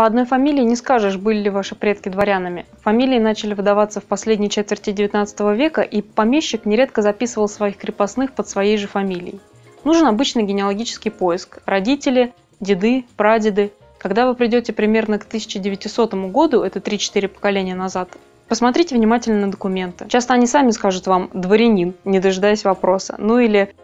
По одной фамилии не скажешь, были ли ваши предки дворянами. Фамилии начали выдаваться в последней четверти XIX века, и помещик нередко записывал своих крепостных под своей же фамилией. Нужен обычный генеалогический поиск. Родители, деды, прадеды. Когда вы придете примерно к 1900 году, это 3-4 поколения назад, посмотрите внимательно на документы. Часто они сами скажут вам «дворянин», не дожидаясь вопроса. Ну или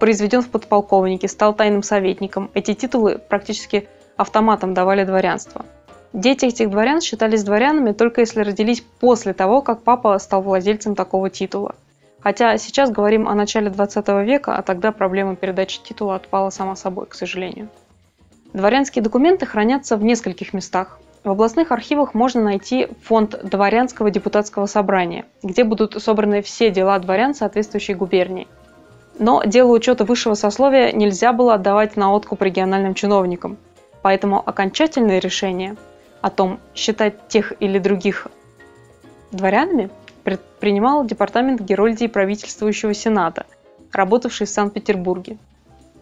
произведен в подполковнике, стал тайным советником. Эти титулы практически автоматом давали дворянство. Дети этих дворян считались дворянами только если родились после того, как папа стал владельцем такого титула. Хотя сейчас говорим о начале 20 века, а тогда проблема передачи титула отпала сама собой, к сожалению. Дворянские документы хранятся в нескольких местах. В областных архивах можно найти фонд Дворянского депутатского собрания, где будут собраны все дела дворян соответствующей губернии. Но дело учета высшего сословия нельзя было отдавать на откуп региональным чиновникам. Поэтому окончательное решение о том, считать тех или других дворянами, принимал департамент Герольдии правительствующего Сената, работавший в Санкт-Петербурге.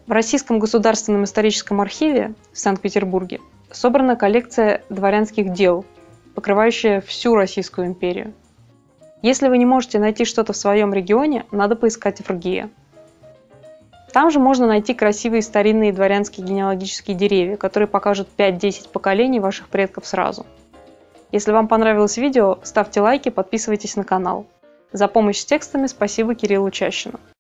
В Российском государственном историческом архиве в Санкт-Петербурге собрана коллекция дворянских дел, покрывающая всю Российскую империю. Если вы не можете найти что-то в своем регионе, надо поискать в РГИА. Там же можно найти красивые старинные дворянские генеалогические деревья, которые покажут 5-10 поколений ваших предков сразу. Если вам понравилось видео, ставьте лайки, подписывайтесь на канал. За помощь с текстами спасибо Кириллу Чащину.